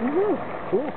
Mm-hmm. Cool.